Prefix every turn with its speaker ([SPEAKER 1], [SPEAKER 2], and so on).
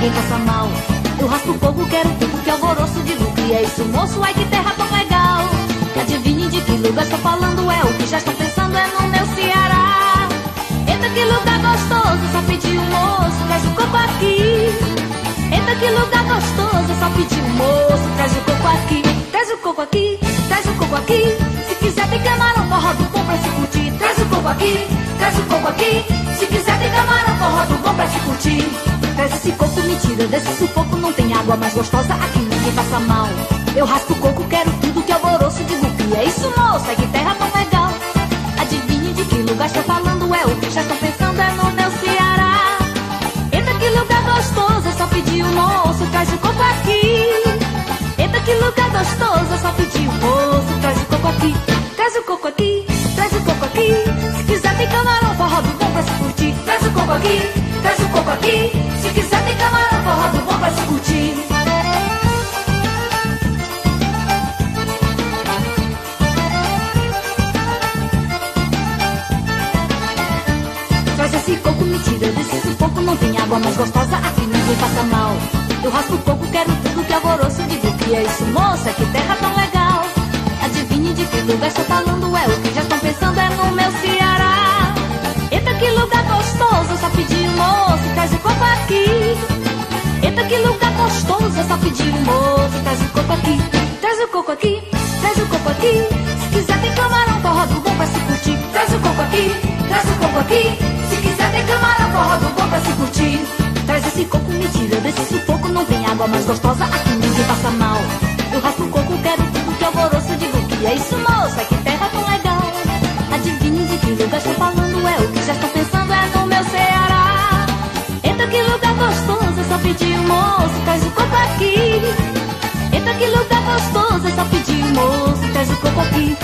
[SPEAKER 1] ninguém passa mal. Eu raspo o coco, quero tudo que alvoroço de lucro. É isso, moço, ai que terra tão legal. Adivinhe de que lugar estou falando, é o que já estou pensando, é no meu Ceará. Eita, que lugar gostoso, só pedi o moço, traz o coco aqui. Eita, que lugar gostoso, só pedi o moço, traz o coco aqui. Traz o coco aqui, traz o coco aqui. Se quiser tem camarão, forró do bom pra se curtir. Traz o coco aqui, traz o coco aqui. Pra se curtir. Traz esse coco, me tira desse sufoco, não tem água mais gostosa, aqui ninguém passa mal. Eu raspo o coco, quero tudo que alvoroço de que é isso, moça, que terra tão legal. Adivinhe de que lugar estou falando, é o que já estou pensando, é no meu Ceará. Eita, que lugar gostoso, eu só pedi o moço, traz o coco aqui. Eita, que lugar gostoso, Coco, me tira desse sufoco. Não tem água mais gostosa, aqui ninguém passa mal. Eu raspo o coco, quero tudo que alvoroço. Digo que é isso, moça, que terra tão legal. Adivinhe de que lugar estou falando, é o que já estão pensando, é no meu Ceará. Eita, que lugar gostoso, só pedi o moço, traz o coco aqui. Eita, que lugar gostoso, só pedi o moço, traz o coco aqui. Traz o coco aqui, traz o coco aqui. Se quiser tem camarão, forró do bom pra se curtir. Traz o coco aqui, traz o coco aqui. Se quiser tem camarão, forró do bom pra se curtir. Traz esse coco, me tira desse sufoco. Não tem água mais gostosa, aqui ninguém passa mal. Eu raspo o coco, quero tudo que alvoroço. Digo que é isso, moça, que terra tão legal. Adivinhe de que lugar estou falando, é o que já estou pensando, é no meu Ceará. Eita, que lugar gostoso, só pedi o moço, traz o coco aqui. Eita, que lugar gostoso, só pedi o moço, traz o coco aqui.